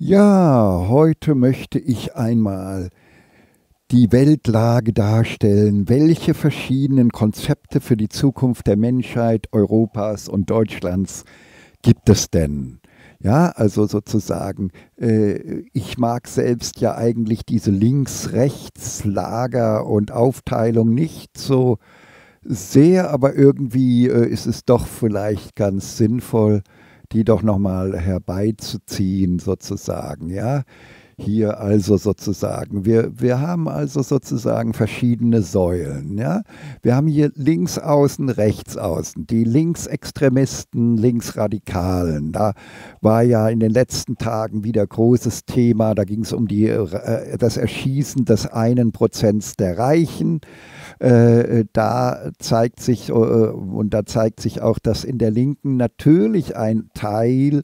Ja, heute möchte ich einmal die Weltlage darstellen, welche verschiedenen Konzepte für die Zukunft der Menschheit, Europas und Deutschlands gibt es denn? Ja, also sozusagen, äh, ich mag selbst ja eigentlich diese Links-Rechts-Lager und Aufteilung nicht so sehr, aber irgendwie äh, ist es doch vielleicht ganz sinnvoll, die doch nochmal herbeizuziehen, sozusagen, ja. Hier also sozusagen, wir, wir haben also sozusagen verschiedene Säulen. Ja? Wir haben hier links außen, rechts außen, die Linksextremisten, Linksradikalen. Da war ja in den letzten Tagen wieder großes Thema, da ging es um die, äh, das Erschießen des einen Prozents der Reichen. Äh, da zeigt sich, äh, und da zeigt sich auch, dass in der Linken natürlich ein Teil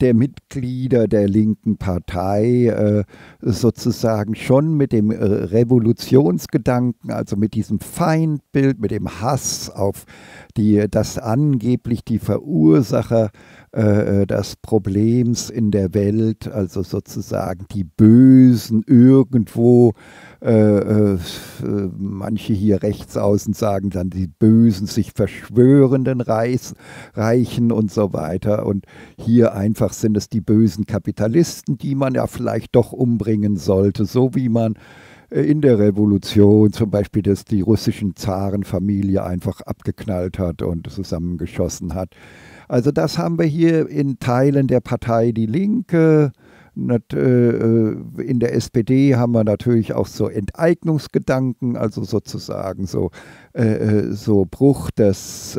der Mitglieder der linken Partei äh, sozusagen schon mit dem äh, Revolutionsgedanken, also mit diesem Feindbild, mit dem Hass auf die, das angeblich die Verursacher äh, äh, des Problems in der Welt, also sozusagen die Bösen irgendwo, äh, äh, manche hier rechts außen sagen dann die Bösen, sich verschwörenden Reis, Reichen und so weiter. Und hier einfach sind es die bösen Kapitalisten, die man ja vielleicht doch umbringen sollte, so wie man äh, in der Revolution zum Beispiel, dass die russischen Zarenfamilie einfach abgeknallt hat und zusammengeschossen hat. Also das haben wir hier in Teilen der Partei Die Linke. Äh, in der SPD haben wir natürlich auch so Enteignungsgedanken, also sozusagen so, äh, so Bruch des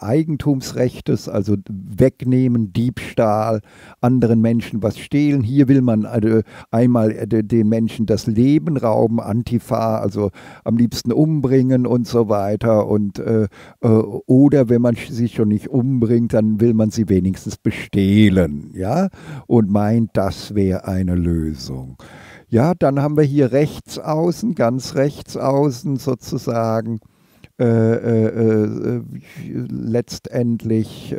Eigentumsrechtes, also wegnehmen, Diebstahl, anderen Menschen was stehlen. Hier will man also einmal äh, den Menschen das Leben rauben, Antifa, also am liebsten umbringen und so weiter. Und, äh, äh, oder wenn man sie schon nicht umbringt, dann will man sie wenigstens bestehlen, ja, und meint, das wäre eine Lösung. Ja, dann haben wir hier rechts außen, ganz rechts außen sozusagen äh, äh, äh, letztendlich,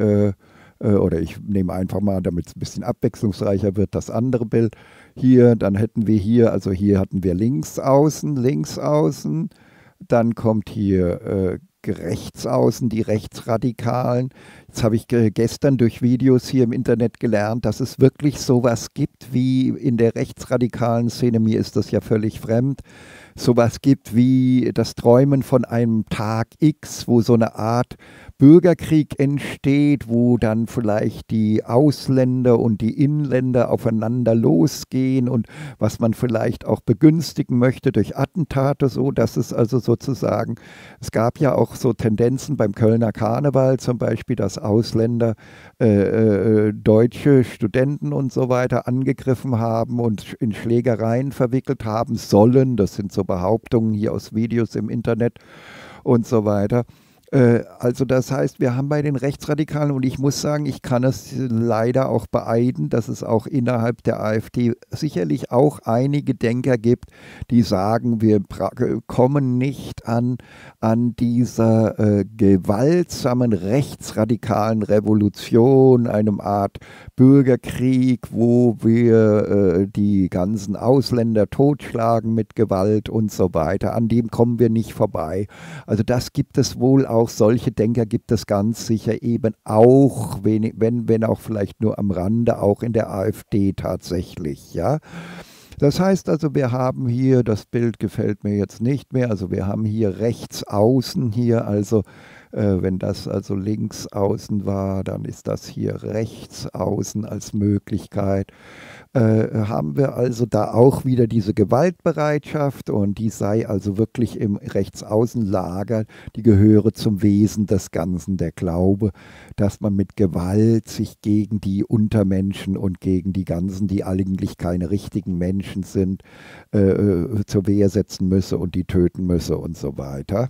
oder ich nehme einfach mal, damit es ein bisschen abwechslungsreicher wird, das andere Bild hier. Dann hätten wir hier, also hier hatten wir links außen, links außen. Dann kommt hier rechts außen, die Rechtsradikalen. Jetzt habe ich gestern durch Videos hier im Internet gelernt, dass es wirklich sowas gibt wie in der rechtsradikalen Szene. Mir ist das ja völlig fremd sowas gibt wie das Träumen von einem Tag X, wo so eine Art Bürgerkrieg entsteht, wo dann vielleicht die Ausländer und die Inländer aufeinander losgehen und was man vielleicht auch begünstigen möchte durch Attentate, so dass es also sozusagen, es gab ja auch so Tendenzen beim Kölner Karneval zum Beispiel, dass Ausländer äh, äh, deutsche Studenten und so weiter angegriffen haben und in Schlägereien verwickelt haben sollen. Das sind so Behauptungen hier aus Videos im Internet und so weiter. Äh, also das heißt, wir haben bei den Rechtsradikalen, und ich muss sagen, ich kann es leider auch beeiden, dass es auch innerhalb der AfD sicherlich auch einige Denker gibt, die sagen, wir kommen nicht an, an dieser äh, gewaltsamen rechtsradikalen Revolution, einem Art Bürgerkrieg, wo wir äh, die ganzen Ausländer totschlagen mit Gewalt und so weiter. An dem kommen wir nicht vorbei. Also das gibt es wohl auch auch solche Denker gibt es ganz sicher eben auch, wenn, wenn, wenn auch vielleicht nur am Rande, auch in der AfD tatsächlich, ja. Das heißt also, wir haben hier, das Bild gefällt mir jetzt nicht mehr, also wir haben hier rechts außen hier, also äh, wenn das also links außen war, dann ist das hier rechts außen als Möglichkeit. Äh, haben wir also da auch wieder diese Gewaltbereitschaft und die sei also wirklich im Rechtsaußenlager, die gehöre zum Wesen des Ganzen, der Glaube, dass man mit Gewalt sich gegen die Untermenschen und gegen die Ganzen, die eigentlich keine richtigen Menschen sind, äh, äh zur Wehr setzen müsse und die töten müsse und so weiter.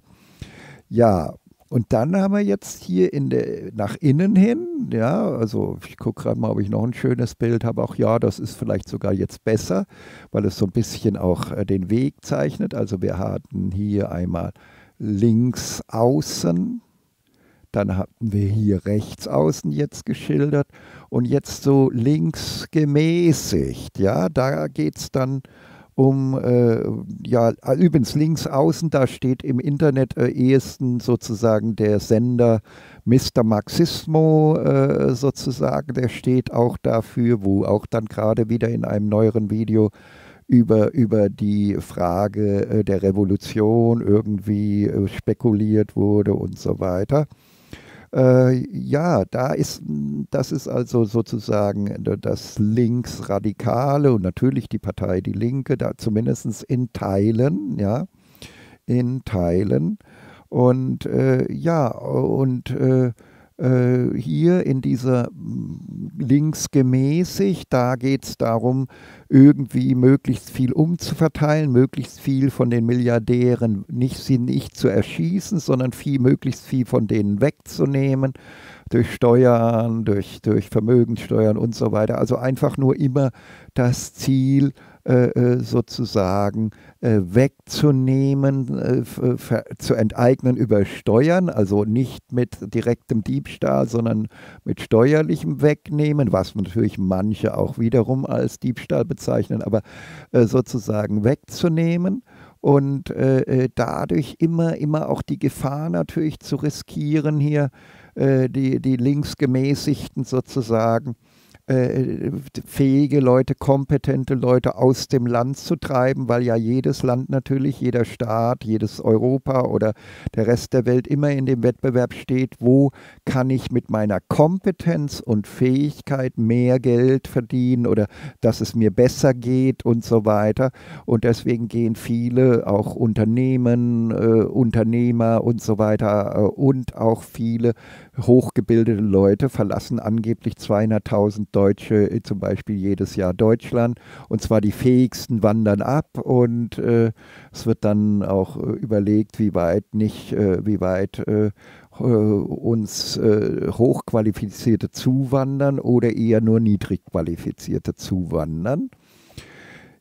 Ja, und dann haben wir jetzt hier in der, nach innen hin, ja, also ich gucke gerade mal, ob ich noch ein schönes Bild habe. Auch ja, das ist vielleicht sogar jetzt besser, weil es so ein bisschen auch äh, den Weg zeichnet. Also wir hatten hier einmal links außen, Dann hatten wir hier rechts außen jetzt geschildert und jetzt so links gemäßigt. Ja, da geht es dann um, äh, ja, übrigens links außen, da steht im Internet äh, ehesten sozusagen der Sender Mr. Marxismo äh, sozusagen, der steht auch dafür, wo auch dann gerade wieder in einem neueren Video über, über die Frage äh, der Revolution irgendwie äh, spekuliert wurde und so weiter. Äh, ja, da ist, das ist also sozusagen das Linksradikale und natürlich die Partei Die Linke, da zumindest in Teilen, ja, in Teilen. Und äh, ja, und äh, äh, hier in dieser mm, links gemäßigt, da geht es darum, irgendwie möglichst viel umzuverteilen, möglichst viel von den Milliardären nicht, sie nicht zu erschießen, sondern viel, möglichst viel von denen wegzunehmen durch Steuern, durch, durch Vermögenssteuern und so weiter. Also einfach nur immer das Ziel, äh, äh, sozusagen äh, wegzunehmen, zu enteignen über Steuern, also nicht mit direktem Diebstahl, sondern mit steuerlichem Wegnehmen, was natürlich manche auch wiederum als Diebstahl bezeichnen, aber sozusagen wegzunehmen und dadurch immer, immer auch die Gefahr natürlich zu riskieren hier, die, die Linksgemäßigten sozusagen, äh, fähige Leute, kompetente Leute aus dem Land zu treiben, weil ja jedes Land natürlich, jeder Staat, jedes Europa oder der Rest der Welt immer in dem Wettbewerb steht, wo kann ich mit meiner Kompetenz und Fähigkeit mehr Geld verdienen oder dass es mir besser geht und so weiter. Und deswegen gehen viele, auch Unternehmen, äh, Unternehmer und so weiter äh, und auch viele hochgebildete Leute verlassen angeblich 200.000 Deutsche äh, zum Beispiel jedes Jahr Deutschland. Und zwar die fähigsten wandern ab und äh, es wird dann auch äh, überlegt, wie weit nicht, äh, wie weit äh, äh, uns hochqualifizierte zuwandern oder eher nur niedrigqualifizierte zuwandern.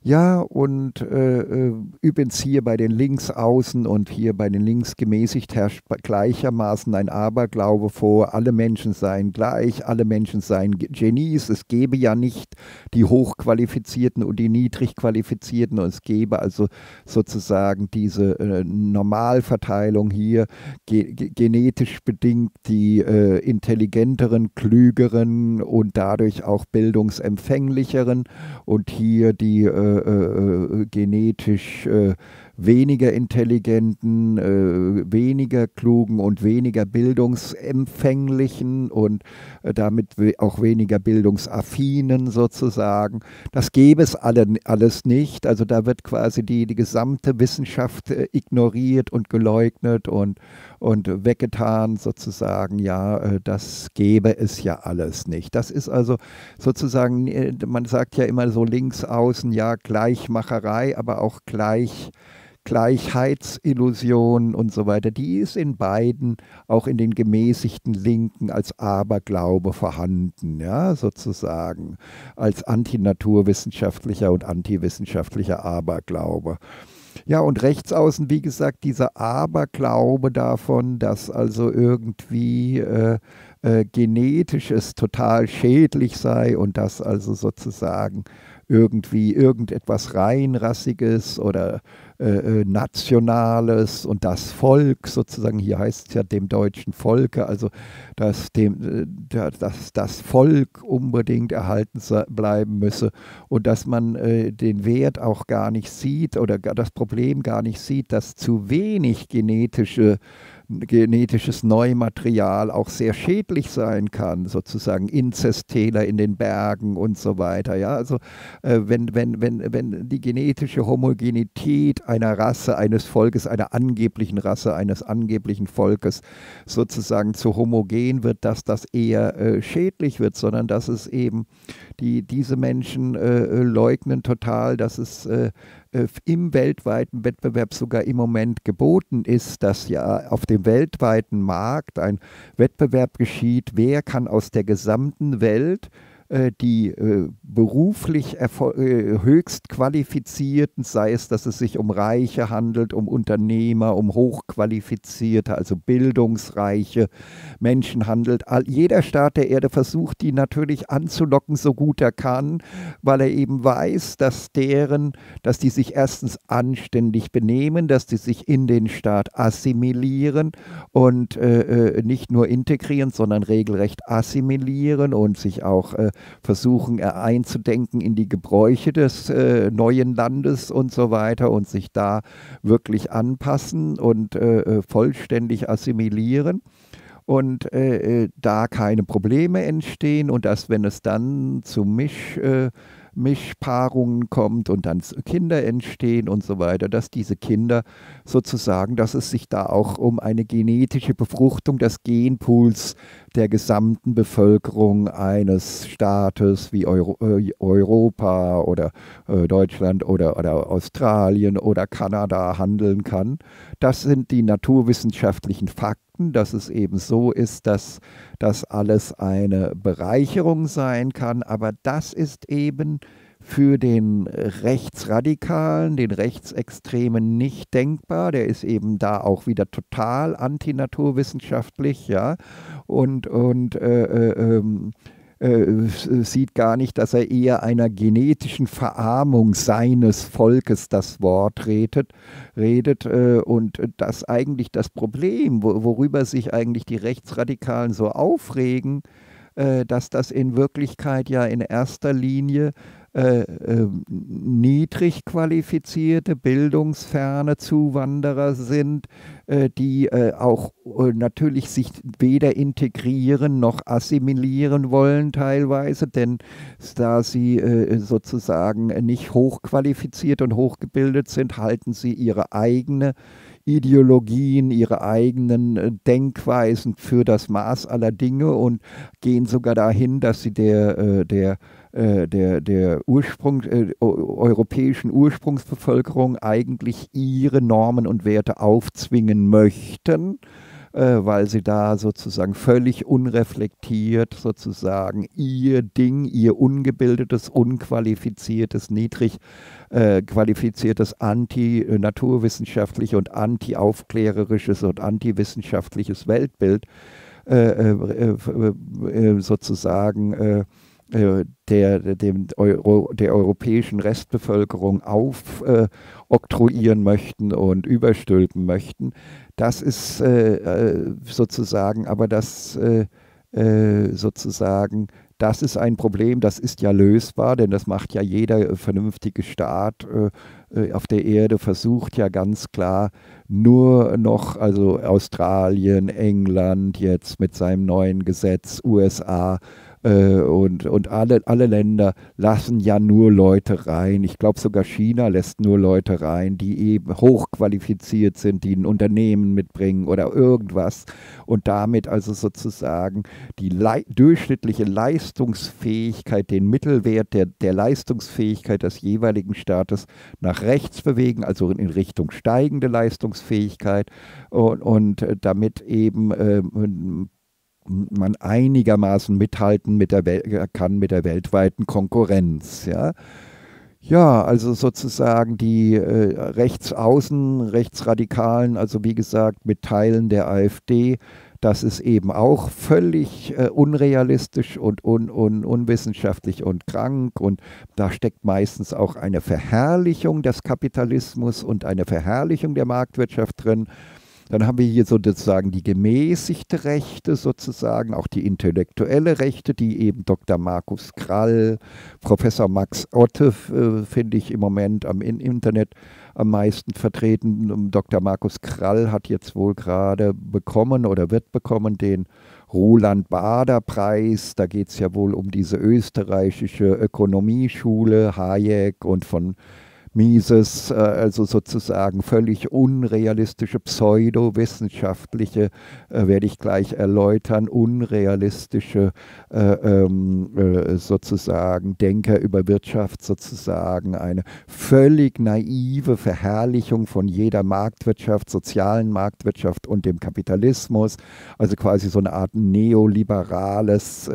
Ja, und äh, äh, übrigens hier bei den Linksaußen und hier bei den Linksgemäßigt herrscht gleichermaßen ein Aberglaube vor, alle Menschen seien gleich, alle Menschen seien Genies, es gäbe ja nicht die Hochqualifizierten und die Niedrigqualifizierten. Und es gäbe also sozusagen diese äh, Normalverteilung hier, ge genetisch bedingt die äh, intelligenteren, klügeren und dadurch auch bildungsempfänglicheren. Und hier die äh, äh, äh, genetisch äh, weniger intelligenten, äh, weniger klugen und weniger bildungsempfänglichen und damit auch weniger bildungsaffinen sozusagen. Das gäbe es alle, alles nicht. Also da wird quasi die, die gesamte Wissenschaft ignoriert und geleugnet und, und weggetan sozusagen. Ja, äh, das gäbe es ja alles nicht. Das ist also sozusagen, äh, man sagt ja immer so links außen, ja, Gleichmacherei, aber auch gleich Gleichheitsillusion und so weiter, die ist in beiden, auch in den gemäßigten Linken, als Aberglaube vorhanden, ja, sozusagen, als antinaturwissenschaftlicher und antiwissenschaftlicher Aberglaube. Ja, und rechtsaußen, wie gesagt, dieser Aberglaube davon, dass also irgendwie äh, äh, genetisch es total schädlich sei und dass also sozusagen irgendwie irgendetwas reinrassiges oder äh, äh, Nationales und das Volk sozusagen, hier heißt es ja dem deutschen Volke, also dass, dem, äh, dass das Volk unbedingt erhalten bleiben müsse und dass man äh, den Wert auch gar nicht sieht oder das Problem gar nicht sieht, dass zu wenig genetische genetisches Neumaterial auch sehr schädlich sein kann, sozusagen Inzesttäler in den Bergen und so weiter. Ja, also äh, wenn, wenn, wenn, wenn die genetische Homogenität einer Rasse, eines Volkes, einer angeblichen Rasse, eines angeblichen Volkes sozusagen zu homogen wird, dass das eher äh, schädlich wird, sondern dass es eben die, diese Menschen äh, leugnen total, dass es äh, äh, im weltweiten Wettbewerb sogar im Moment geboten ist, dass ja auf dem weltweiten Markt ein Wettbewerb geschieht, wer kann aus der gesamten Welt äh, die äh, beruflich äh, höchst qualifizierten, sei es, dass es sich um Reiche handelt, um Unternehmer, um hochqualifizierte, also bildungsreiche Menschen handelt. Jeder Staat der Erde versucht, die natürlich anzulocken, so gut er kann, weil er eben weiß, dass deren, dass die sich erstens anständig benehmen, dass die sich in den Staat assimilieren und äh, nicht nur integrieren, sondern regelrecht assimilieren und sich auch äh, versuchen äh, einzudenken in die Gebräuche des äh, neuen Landes und so weiter und sich da wirklich anpassen und äh, äh vollständig assimilieren. Und äh, äh, da keine Probleme entstehen und dass, wenn es dann zu Misch, Mischpaarungen kommt und dann Kinder entstehen und so weiter, dass diese Kinder sozusagen, dass es sich da auch um eine genetische Befruchtung des Genpools der gesamten Bevölkerung eines Staates wie Euro, äh, Europa oder äh, Deutschland oder, oder Australien oder Kanada handeln kann. Das sind die naturwissenschaftlichen Fakten, dass es eben so ist, dass das alles eine Bereicherung sein kann, aber das ist eben für den Rechtsradikalen, den Rechtsextremen nicht denkbar. Der ist eben da auch wieder total antinaturwissenschaftlich, ja, und, und äh, äh, ähm, äh, sieht gar nicht, dass er eher einer genetischen Verarmung seines Volkes das Wort redet, redet äh, und das eigentlich das Problem, wo, worüber sich eigentlich die Rechtsradikalen so aufregen, äh, dass das in Wirklichkeit ja in erster Linie äh, äh, niedrig qualifizierte, bildungsferne Zuwanderer sind, äh, die äh, auch natürlich sich weder integrieren noch assimilieren wollen teilweise, denn da sie sozusagen nicht hochqualifiziert und hochgebildet sind, halten sie ihre eigene Ideologien, ihre eigenen Denkweisen für das Maß aller Dinge und gehen sogar dahin, dass sie der, der äh, der, der Ursprung, äh, europäischen Ursprungsbevölkerung eigentlich ihre Normen und Werte aufzwingen möchten, äh, weil sie da sozusagen völlig unreflektiert sozusagen ihr Ding, ihr ungebildetes, unqualifiziertes, niedrig äh, qualifiziertes anti-naturwissenschaftliches und anti-aufklärerisches und antiwissenschaftliches Weltbild äh, äh, sozusagen äh, der, dem Euro, der europäischen Restbevölkerung aufoktroyieren äh, möchten und überstülpen möchten. Das ist äh, äh sozusagen, aber das äh, äh, sozusagen, das ist ein Problem, das ist ja lösbar, denn das macht ja jeder vernünftige Staat auf der Erde, versucht ja ganz klar nur noch, also Australien, England jetzt mit seinem neuen Gesetz, USA, äh, und, und alle, alle Länder lassen ja nur Leute rein. Ich glaube sogar China lässt nur Leute rein, die eben hochqualifiziert sind, die ein Unternehmen mitbringen oder irgendwas und damit also sozusagen die Le durchschnittliche Leistungsfähigkeit, den Mittelwert der, der Leistungsfähigkeit des jeweiligen Staates nach rechts bewegen, also in Richtung steigende Leistungsfähigkeit und, und damit eben äh, man einigermaßen mithalten mit der kann mit der weltweiten Konkurrenz. Ja. Ja, also sozusagen die äh, Rechtsaußen, Rechtsradikalen, also wie gesagt mit Teilen der AfD, das ist eben auch völlig äh, unrealistisch und un, un, unwissenschaftlich und krank. Und da steckt meistens auch eine Verherrlichung des Kapitalismus und eine Verherrlichung der Marktwirtschaft drin. Dann haben wir hier sozusagen die gemäßigte Rechte, sozusagen auch die intellektuelle Rechte, die eben Dr. Markus Krall, Professor Max Otte, äh, finde ich im Moment am Internet am meisten vertreten. Dr. Markus Krall hat jetzt wohl gerade bekommen oder wird bekommen den Roland Bader Preis. Da geht es ja wohl um diese österreichische Ökonomieschule, Hayek und von Mises, äh, also sozusagen völlig unrealistische, pseudowissenschaftliche, äh, werde ich gleich erläutern, unrealistische äh, ähm, äh, sozusagen Denker über Wirtschaft, sozusagen eine völlig naive Verherrlichung von jeder Marktwirtschaft, sozialen Marktwirtschaft und dem Kapitalismus, also quasi so eine Art neoliberales,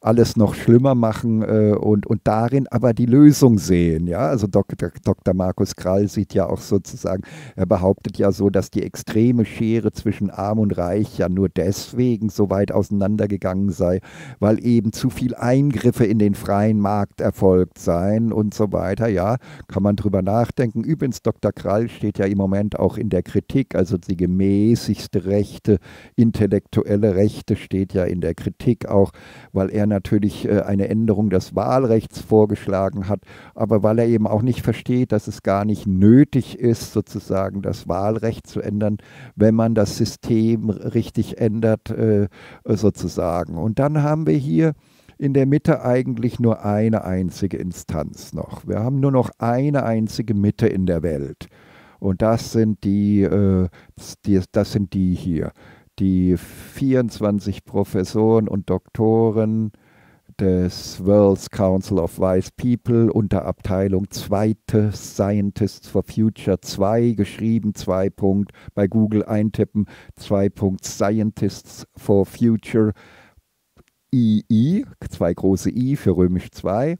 alles noch schlimmer machen und, und darin aber die Lösung sehen. Ja? Also Dr. Dr. Markus Krall sieht ja auch sozusagen, er behauptet ja so, dass die extreme Schere zwischen Arm und Reich ja nur deswegen so weit auseinandergegangen sei, weil eben zu viel Eingriffe in den freien Markt erfolgt seien und so weiter. Ja, kann man drüber nachdenken. Übrigens, Dr. Krall steht ja im Moment auch in der Kritik, also die gemäßigste Rechte, intellektuelle Rechte steht ja in der Kritik auch, weil er natürlich äh, eine Änderung des Wahlrechts vorgeschlagen hat, aber weil er eben auch nicht versteht, dass es gar nicht nötig ist, sozusagen das Wahlrecht zu ändern, wenn man das System richtig ändert, äh, sozusagen. Und dann haben wir hier in der Mitte eigentlich nur eine einzige Instanz noch. Wir haben nur noch eine einzige Mitte in der Welt. Und das sind die, äh, das sind die hier. Die 24 Professoren und Doktoren des World Council of Wise People unter Abteilung Zweite Scientists for Future 2 geschrieben, 2 Punkt, bei Google eintippen, 2 Punkt Scientists for Future II, zwei große I für römisch 2.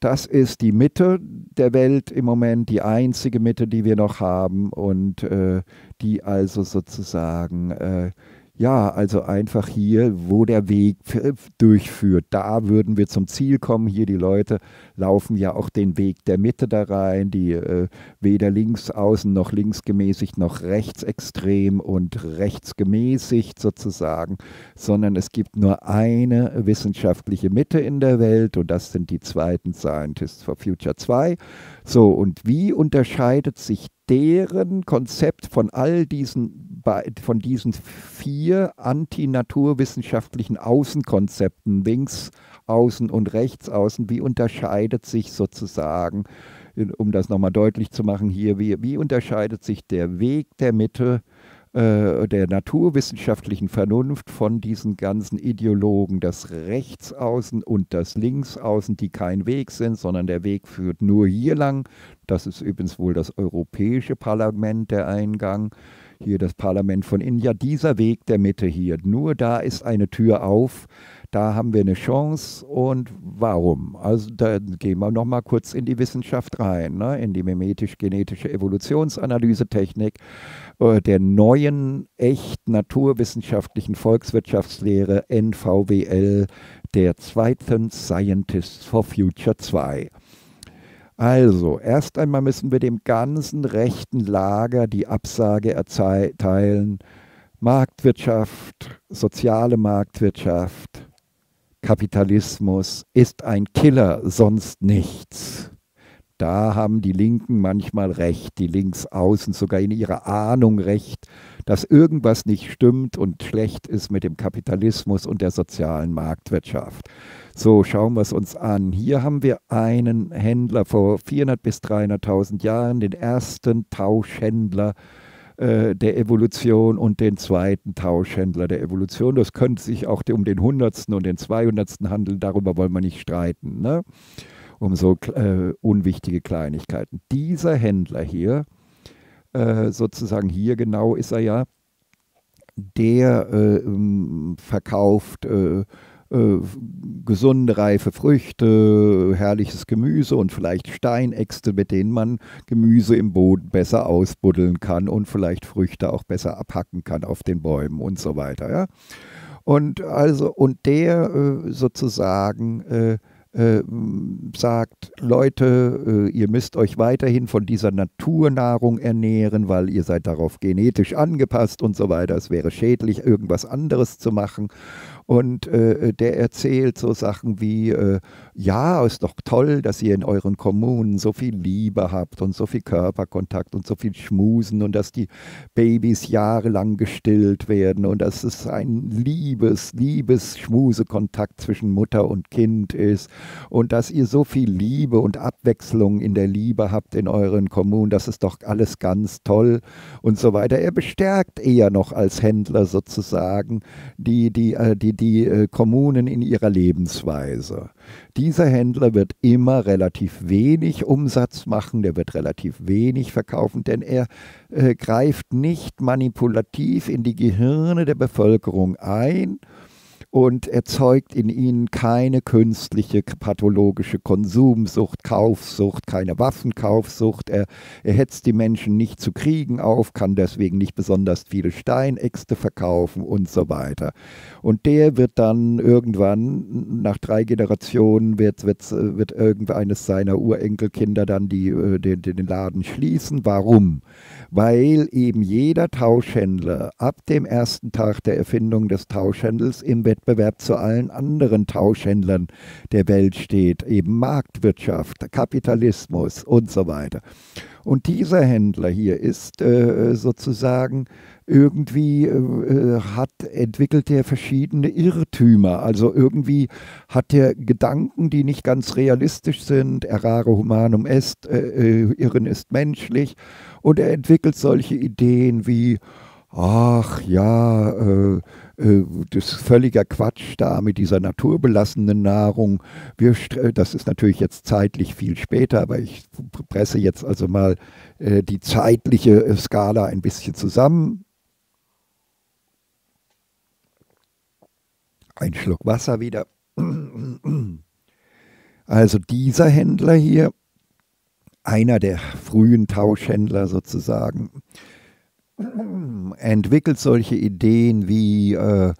Das ist die Mitte der Welt im Moment, die einzige Mitte, die wir noch haben und äh, die also sozusagen äh, ja, also einfach hier, wo der Weg durchführt, da würden wir zum Ziel kommen. Hier die Leute laufen ja auch den Weg der Mitte da rein, die äh, weder links außen noch linksgemäßigt noch rechtsextrem und rechtsgemäßigt sozusagen, sondern es gibt nur eine wissenschaftliche Mitte in der Welt und das sind die zweiten Scientists for Future 2. So, und wie unterscheidet sich deren Konzept von all diesen, von diesen vier antinaturwissenschaftlichen Außenkonzepten, links außen und rechts außen, wie unterscheidet sich sozusagen, um das nochmal deutlich zu machen hier, wie, wie unterscheidet sich der Weg der Mitte äh, der naturwissenschaftlichen Vernunft von diesen ganzen Ideologen, das Rechtsaußen und das Linksaußen, die kein Weg sind, sondern der Weg führt nur hier lang. Das ist übrigens wohl das Europäische Parlament, der Eingang. Hier das Parlament von India. Dieser Weg der Mitte hier. Nur da ist eine Tür auf da haben wir eine Chance und warum? Also da gehen wir nochmal kurz in die Wissenschaft rein, ne? in die mimetisch-genetische Evolutionsanalysetechnik äh, der neuen, echt naturwissenschaftlichen Volkswirtschaftslehre NVWL, der zweiten Scientists for Future 2. Also, erst einmal müssen wir dem ganzen rechten Lager die Absage erteilen, Marktwirtschaft, soziale Marktwirtschaft, Kapitalismus ist ein Killer, sonst nichts. Da haben die Linken manchmal recht, die Linksaußen sogar in ihrer Ahnung recht, dass irgendwas nicht stimmt und schlecht ist mit dem Kapitalismus und der sozialen Marktwirtschaft. So, schauen wir es uns an. Hier haben wir einen Händler vor 400 bis 300.000 Jahren, den ersten Tauschhändler äh, der Evolution und den zweiten Tauschhändler der Evolution. Das könnte sich auch um den hundertsten und den zweihundertsten handeln, darüber wollen wir nicht streiten, ne? um so äh, unwichtige Kleinigkeiten. Dieser Händler hier, äh, sozusagen hier genau ist er ja, der äh, ähm, verkauft äh, äh, gesunde, reife Früchte, herrliches Gemüse und vielleicht Steinäxte, mit denen man Gemüse im Boden besser ausbuddeln kann und vielleicht Früchte auch besser abhacken kann auf den Bäumen und so weiter. Ja? Und also, und der äh, sozusagen sagt, Leute, äh, ihr müsst euch weiterhin von dieser Naturnahrung ernähren, weil ihr seid darauf genetisch angepasst und so weiter. Es wäre schädlich, irgendwas anderes zu machen. Und äh, der erzählt so Sachen wie, äh, ja, ist doch toll, dass ihr in euren Kommunen so viel Liebe habt und so viel Körperkontakt und so viel Schmusen und dass die Babys jahrelang gestillt werden und dass es ein liebes, liebes Schmusekontakt zwischen Mutter und Kind ist und dass ihr so viel Liebe und Abwechslung in der Liebe habt in euren Kommunen, das ist doch alles ganz toll und so weiter. Er bestärkt eher noch als Händler sozusagen die, die, äh, die, die äh, Kommunen in ihrer Lebensweise. Dieser Händler wird immer relativ wenig Umsatz machen, der wird relativ wenig verkaufen, denn er äh, greift nicht manipulativ in die Gehirne der Bevölkerung ein und erzeugt in ihnen keine künstliche pathologische Konsumsucht, Kaufsucht, keine Waffenkaufsucht. Er, er hetzt die Menschen nicht zu Kriegen auf, kann deswegen nicht besonders viele Steinäxte verkaufen und so weiter. Und der wird dann irgendwann, nach drei Generationen, wird, wird, wird irgendeines seiner Urenkelkinder dann die, äh, den, den Laden schließen. Warum? Weil eben jeder Tauschhändler ab dem ersten Tag der Erfindung des Tauschhandels im Wettbewerb Wettbewerb zu allen anderen Tauschhändlern der Welt steht, eben Marktwirtschaft, Kapitalismus und so weiter. Und dieser Händler hier ist äh, sozusagen irgendwie äh, hat, entwickelt er verschiedene Irrtümer. Also irgendwie hat er Gedanken, die nicht ganz realistisch sind. Errare humanum est, äh, äh Irren ist menschlich. Und er entwickelt solche Ideen wie, ach ja, äh, äh, das ist völliger Quatsch da mit dieser naturbelassenen Nahrung. Wir, das ist natürlich jetzt zeitlich viel später, aber ich presse jetzt also mal äh, die zeitliche äh, Skala ein bisschen zusammen. Ein Schluck Wasser wieder. Also dieser Händler hier, einer der frühen Tauschhändler sozusagen, entwickelt solche Ideen wie äh,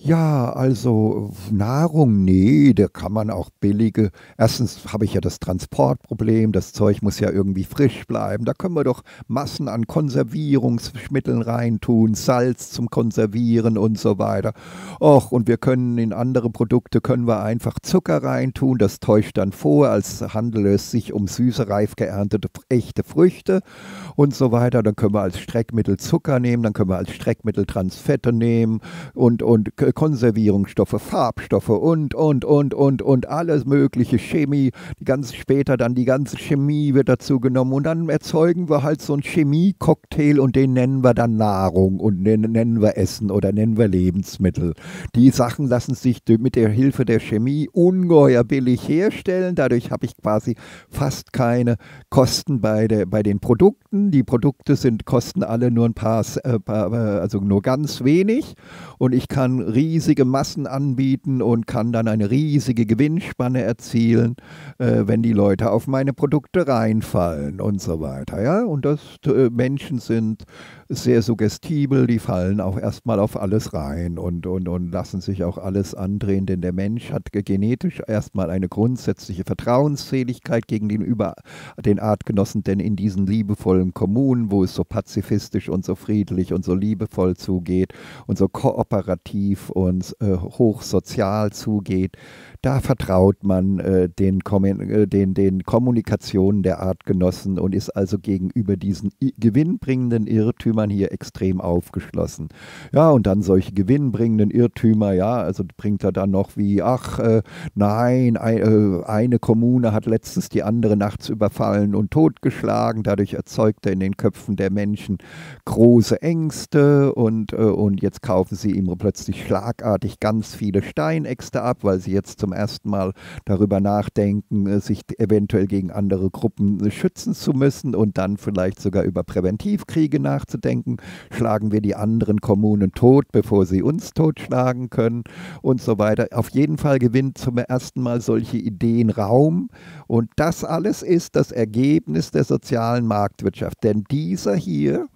ja, also Nahrung, nee, da kann man auch billige. Erstens habe ich ja das Transportproblem, das Zeug muss ja irgendwie frisch bleiben. Da können wir doch Massen an Konservierungsmitteln reintun, Salz zum Konservieren und so weiter. Och, und wir können in andere Produkte können wir einfach Zucker reintun, das täuscht dann vor, als handele es sich um süße, reif geerntete echte Früchte und so weiter. Dann können wir als Streckmittel Zucker nehmen, dann können wir als Streckmittel Transfette nehmen und, und Konservierungsstoffe, Farbstoffe und, und, und, und, und alles mögliche, Chemie, die ganze, später dann die ganze Chemie wird dazu genommen und dann erzeugen wir halt so einen Chemie-Cocktail und den nennen wir dann Nahrung und den nennen wir Essen oder nennen wir Lebensmittel. Die Sachen lassen sich mit der Hilfe der Chemie ungeheuer billig herstellen, dadurch habe ich quasi fast keine Kosten bei, der, bei den Produkten. Die Produkte sind, kosten alle nur ein paar, äh, also nur ganz wenig und ich kann riesige Massen anbieten und kann dann eine riesige Gewinnspanne erzielen, äh, wenn die Leute auf meine Produkte reinfallen und so weiter. Ja? Und das äh, Menschen sind sehr suggestibel, die fallen auch erstmal auf alles rein und, und, und lassen sich auch alles andrehen, denn der Mensch hat genetisch erstmal eine grundsätzliche Vertrauensfähigkeit gegenüber den Artgenossen, denn in diesen liebevollen Kommunen, wo es so pazifistisch und so friedlich und so liebevoll zugeht und so kooperativ und äh, hochsozial zugeht, da vertraut man äh, den, äh, den, den Kommunikationen der Artgenossen und ist also gegenüber diesen gewinnbringenden Irrtümern hier extrem aufgeschlossen. Ja, und dann solche gewinnbringenden Irrtümer, ja, also bringt er dann noch wie, ach äh, nein, ein, äh, eine Kommune hat letztens die andere nachts überfallen und totgeschlagen, dadurch erzeugt er in den Köpfen der Menschen große Ängste und, äh, und jetzt kaufen sie ihm plötzlich schlagartig ganz viele Steinäxte ab, weil sie jetzt zum zum ersten Mal darüber nachdenken, äh, sich eventuell gegen andere Gruppen schützen zu müssen und dann vielleicht sogar über Präventivkriege nachzudenken. Schlagen wir die anderen Kommunen tot, bevor sie uns totschlagen können und so weiter. Auf jeden Fall gewinnt zum ersten Mal solche Ideen Raum und das alles ist das Ergebnis der sozialen Marktwirtschaft. Denn dieser hier,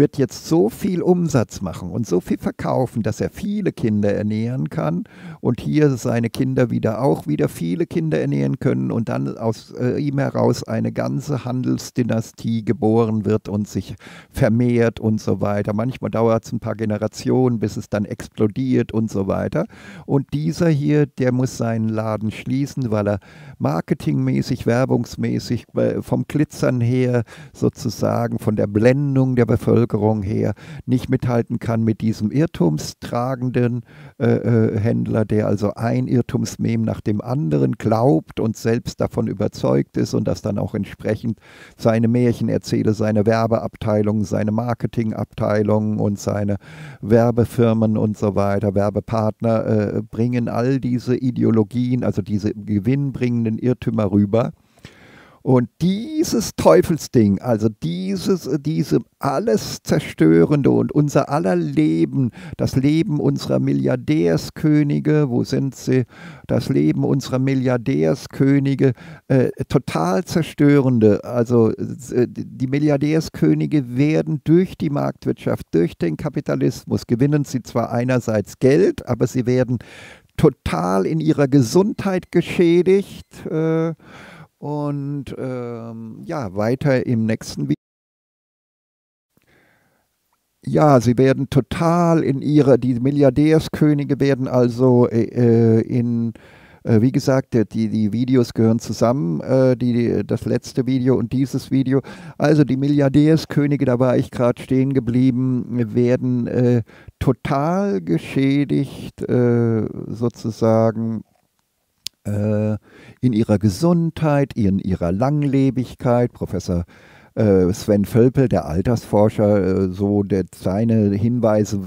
wird jetzt so viel Umsatz machen und so viel verkaufen, dass er viele Kinder ernähren kann und hier seine Kinder wieder auch wieder viele Kinder ernähren können und dann aus äh, ihm heraus eine ganze Handelsdynastie geboren wird und sich vermehrt und so weiter. Manchmal dauert es ein paar Generationen, bis es dann explodiert und so weiter. Und dieser hier, der muss seinen Laden schließen, weil er marketingmäßig, werbungsmäßig, äh, vom Glitzern her sozusagen, von der Blendung der Bevölkerung her nicht mithalten kann mit diesem irrtumstragenden äh, äh, Händler, der also ein Irrtumsmem nach dem anderen glaubt und selbst davon überzeugt ist und das dann auch entsprechend seine Märchen erzähle, seine Werbeabteilung, seine Marketingabteilung und seine Werbefirmen und so weiter, Werbepartner äh, bringen all diese Ideologien, also diese gewinnbringenden Irrtümer rüber. Und dieses Teufelsding, also dieses, diese alles zerstörende und unser aller Leben, das Leben unserer Milliardärskönige, wo sind sie? Das Leben unserer Milliardärskönige, äh, total zerstörende. Also äh, die Milliardärskönige werden durch die Marktwirtschaft, durch den Kapitalismus, gewinnen sie zwar einerseits Geld, aber sie werden total in ihrer Gesundheit geschädigt. Äh, und ähm, ja, weiter im nächsten Video. Ja, sie werden total in ihrer, die Milliardärskönige werden also äh, äh in, äh, wie gesagt, die, die Videos gehören zusammen, äh, die, das letzte Video und dieses Video. Also die Milliardärskönige, da war ich gerade stehen geblieben, werden äh, total geschädigt, äh, sozusagen äh, in ihrer Gesundheit, in ihrer Langlebigkeit. Professor Sven Völpel, der Altersforscher, äh, so der, seine Hinweise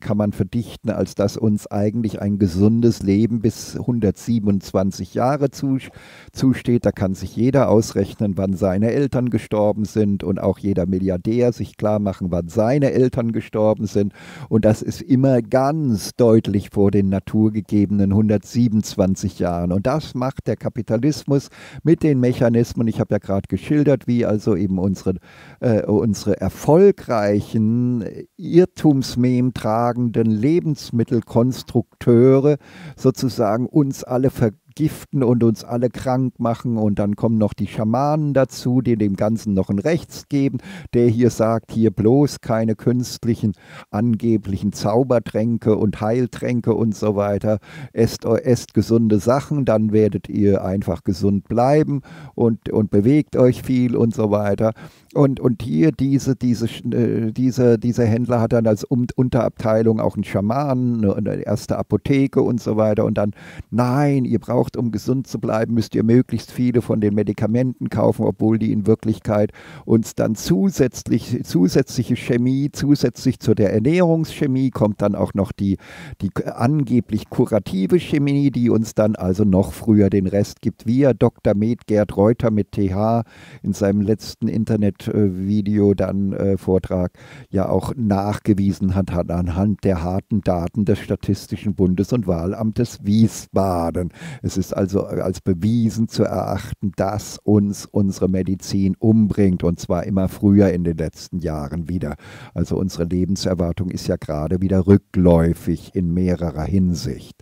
kann man verdichten, als dass uns eigentlich ein gesundes Leben bis 127 Jahre zusteht. Da kann sich jeder ausrechnen, wann seine Eltern gestorben sind und auch jeder Milliardär sich klar machen, wann seine Eltern gestorben sind. Und das ist immer ganz deutlich vor den naturgegebenen 127 Jahren. Und das macht der Kapitalismus mit den Mechanismen. Ich habe ja gerade geschildert, wie also eben unsere, äh, unsere erfolgreichen, Irrtumsmem tragenden Lebensmittelkonstrukteure sozusagen uns alle ver vergiften und uns alle krank machen. Und dann kommen noch die Schamanen dazu, die dem Ganzen noch ein Rechts geben, der hier sagt, hier bloß keine künstlichen, angeblichen Zaubertränke und Heiltränke und so weiter. Esst, esst gesunde Sachen, dann werdet ihr einfach gesund bleiben und, und bewegt euch viel und so weiter. Und, und hier diese, diese, äh, diese, dieser Händler hat dann als Unterabteilung auch einen Schamanen, eine erste Apotheke und so weiter. Und dann, nein, ihr braucht, um gesund zu bleiben, müsst ihr möglichst viele von den Medikamenten kaufen, obwohl die in Wirklichkeit uns dann zusätzlich, zusätzliche Chemie, zusätzlich zu der Ernährungschemie kommt dann auch noch die, die angeblich kurative Chemie, die uns dann also noch früher den Rest gibt, wie er Dr. Med Gerd Reuter mit TH in seinem letzten Internet Video dann äh, Vortrag ja auch nachgewiesen hat, hat anhand der harten Daten des Statistischen Bundes- und Wahlamtes Wiesbaden. Es ist also als bewiesen zu erachten, dass uns unsere Medizin umbringt und zwar immer früher in den letzten Jahren wieder. Also unsere Lebenserwartung ist ja gerade wieder rückläufig in mehrerer Hinsicht.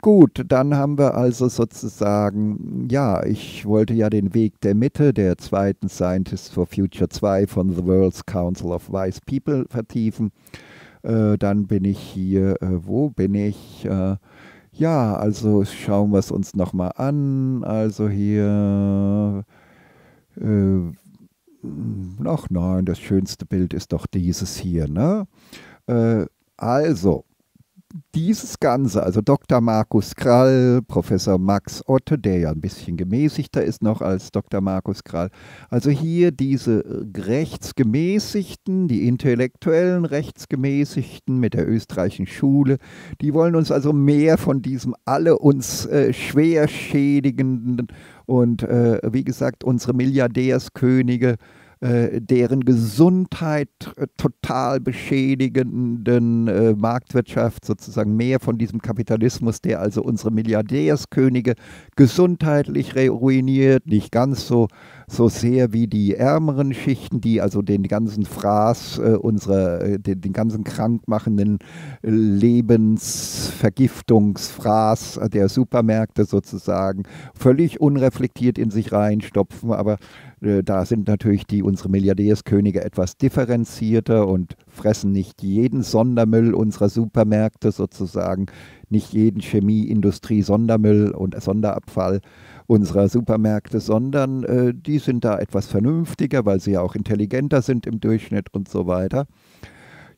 Gut, dann haben wir also sozusagen, ja, ich wollte ja den Weg der Mitte der zweiten Scientists for Future 2 von The World's Council of Wise People vertiefen. Äh, dann bin ich hier, äh, wo bin ich? Äh, ja, also schauen wir es uns nochmal an. Also hier, äh, ach nein, das schönste Bild ist doch dieses hier, ne? Äh, also, dieses Ganze, also Dr. Markus Krall, Professor Max Otte, der ja ein bisschen gemäßigter ist noch als Dr. Markus Krall, also hier diese Rechtsgemäßigten, die intellektuellen Rechtsgemäßigten mit der österreichischen Schule, die wollen uns also mehr von diesem alle uns äh, schwer schädigenden und äh, wie gesagt unsere Milliardärskönige äh, deren Gesundheit äh, total beschädigenden äh, Marktwirtschaft, sozusagen mehr von diesem Kapitalismus, der also unsere Milliardärskönige gesundheitlich ruiniert, nicht ganz so so sehr wie die ärmeren Schichten, die also den ganzen Fraß äh, unserer, äh, den, den, ganzen krankmachenden Lebensvergiftungsfraß der Supermärkte sozusagen völlig unreflektiert in sich reinstopfen. Aber äh, da sind natürlich die unsere Milliardärskönige etwas differenzierter und fressen nicht jeden Sondermüll unserer Supermärkte sozusagen, nicht jeden Chemieindustrie-Sondermüll und Sonderabfall unserer Supermärkte, sondern äh, die sind da etwas vernünftiger, weil sie ja auch intelligenter sind im Durchschnitt und so weiter.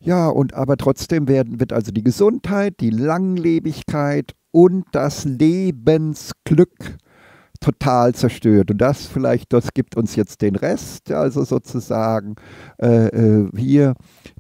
Ja, und aber trotzdem werden, wird also die Gesundheit, die Langlebigkeit und das Lebensglück total zerstört. Und das vielleicht, das gibt uns jetzt den Rest, also sozusagen äh, äh hier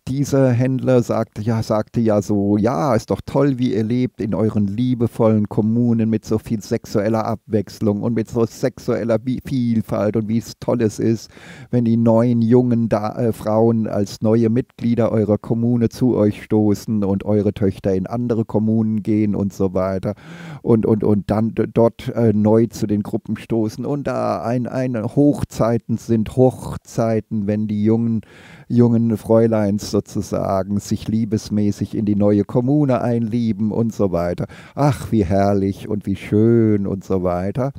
dieser Händler sagte ja, sagte ja so, ja, ist doch toll, wie ihr lebt in euren liebevollen Kommunen mit so viel sexueller Abwechslung und mit so sexueller Vielfalt und wie es toll es ist, wenn die neuen jungen da äh, Frauen als neue Mitglieder eurer Kommune zu euch stoßen und eure Töchter in andere Kommunen gehen und so weiter und, und, und dann dort äh, neu zu den Gruppen stoßen und da ein, ein Hochzeiten sind Hochzeiten, wenn die jungen jungen Fräuleins sozusagen sich liebesmäßig in die neue Kommune einlieben und so weiter. Ach, wie herrlich und wie schön und so weiter.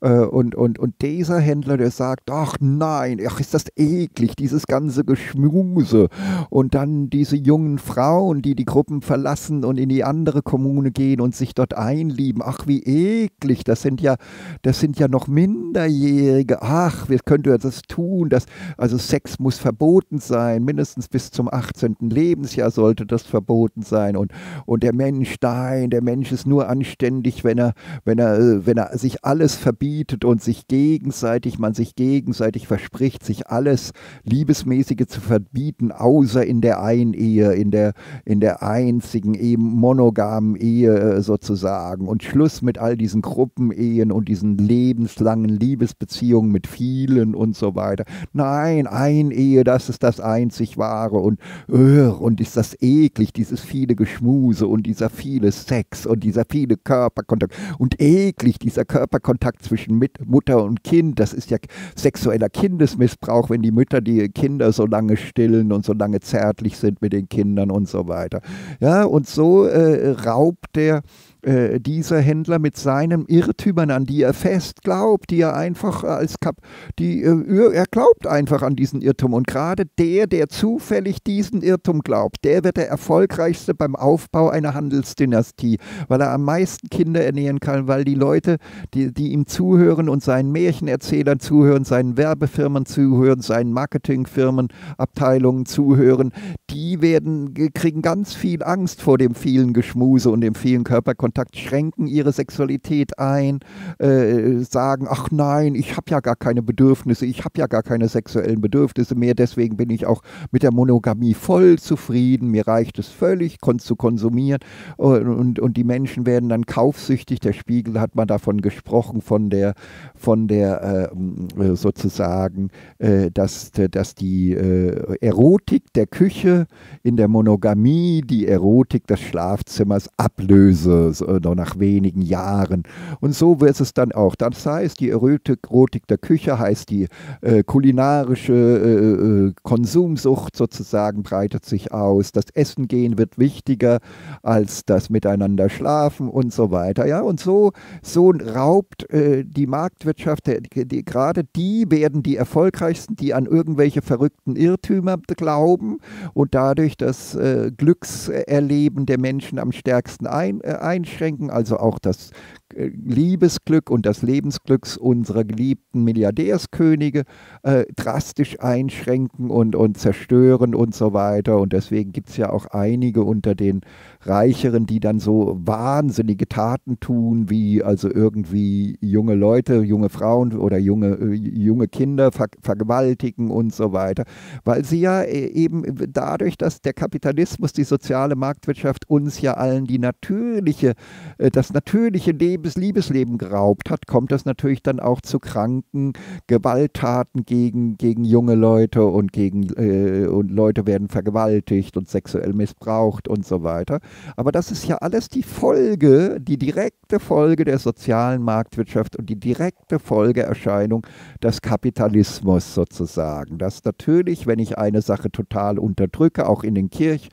Äh, und, und, und dieser Händler, der sagt, ach nein, ach ist das eklig, dieses ganze Geschmuse. Und dann diese jungen Frauen, die die Gruppen verlassen und in die andere Kommune gehen und sich dort einlieben. Ach, wie eklig, das sind ja, das sind ja noch Minderjährige. Ach, wie könnt ihr das tun? Das, also Sex muss verboten sein, mindestens bis zum 18. Lebensjahr sollte das verboten sein. Und, und der Mensch, nein, der Mensch ist nur anständig, wenn er, wenn er, wenn er sich alles verbietet verbietet und sich gegenseitig, man sich gegenseitig verspricht, sich alles Liebesmäßige zu verbieten, außer in der Einehe, in der, in der einzigen eben monogamen Ehe äh, sozusagen. Und Schluss mit all diesen Gruppenehen und diesen lebenslangen Liebesbeziehungen mit vielen und so weiter. Nein, Einehe, das ist das einzig wahre und, und ist das eklig, dieses viele Geschmuse und dieser viele Sex und dieser viele Körperkontakt und eklig dieser Körperkontakt zwischen zwischen Mutter und Kind. Das ist ja sexueller Kindesmissbrauch, wenn die Mütter die Kinder so lange stillen und so lange zärtlich sind mit den Kindern und so weiter. Ja, und so äh, raubt der äh, dieser Händler mit seinen Irrtümern, an die er fest glaubt, die er einfach als Kap die äh, er glaubt einfach an diesen Irrtum. Und gerade der, der zufällig diesen Irrtum glaubt, der wird der erfolgreichste beim Aufbau einer Handelsdynastie, weil er am meisten Kinder ernähren kann, weil die Leute, die, die ihm zuhören und seinen Märchenerzählern zuhören, seinen Werbefirmen zuhören, seinen Marketingfirmen, Abteilungen zuhören, die werden kriegen ganz viel Angst vor dem vielen Geschmuse und dem vielen Körperkontakt Kontakt, schränken ihre Sexualität ein, äh, sagen, ach nein, ich habe ja gar keine Bedürfnisse, ich habe ja gar keine sexuellen Bedürfnisse mehr, deswegen bin ich auch mit der Monogamie voll zufrieden, mir reicht es völlig kon zu konsumieren. Und, und, und, die Menschen werden dann kaufsüchtig, der Spiegel hat mal davon gesprochen, von der, von der äh, äh sozusagen, äh, dass, dass die äh, Erotik der Küche in der Monogamie die Erotik des Schlafzimmers ablöse, oder nach wenigen Jahren. Und so wird es dann auch. Das heißt, die Erotik, der Küche heißt die äh, kulinarische äh, äh, Konsumsucht sozusagen breitet sich aus. Das Essen gehen wird wichtiger als das Miteinander schlafen und so weiter. Ja, und so, so raubt äh, die Marktwirtschaft, die, die, gerade die werden die erfolgreichsten, die an irgendwelche verrückten Irrtümer glauben und dadurch das äh, Glückserleben der Menschen am stärksten ein, äh, einschränken, also auch das äh, Liebesglück und das Lebensglück unserer geliebten Milliardärskönige äh, drastisch einschränken und, und zerstören und so weiter. Und deswegen gibt es ja auch einige unter den Reicheren, die dann so wahnsinnige Taten tun, wie also irgendwie junge Leute, junge Frauen oder junge, äh, junge Kinder ver vergewaltigen und so weiter. Weil sie ja äh, eben dadurch, dass der Kapitalismus, die soziale Marktwirtschaft uns ja allen die natürliche das natürliche Lebens Liebesleben geraubt hat, kommt das natürlich dann auch zu kranken Gewalttaten gegen, gegen junge Leute und gegen äh, und Leute werden vergewaltigt und sexuell missbraucht und so weiter. Aber das ist ja alles die Folge, die direkte Folge der sozialen Marktwirtschaft und die direkte Folgeerscheinung des Kapitalismus sozusagen. Dass natürlich, wenn ich eine Sache total unterdrücke, auch in den Kirchen,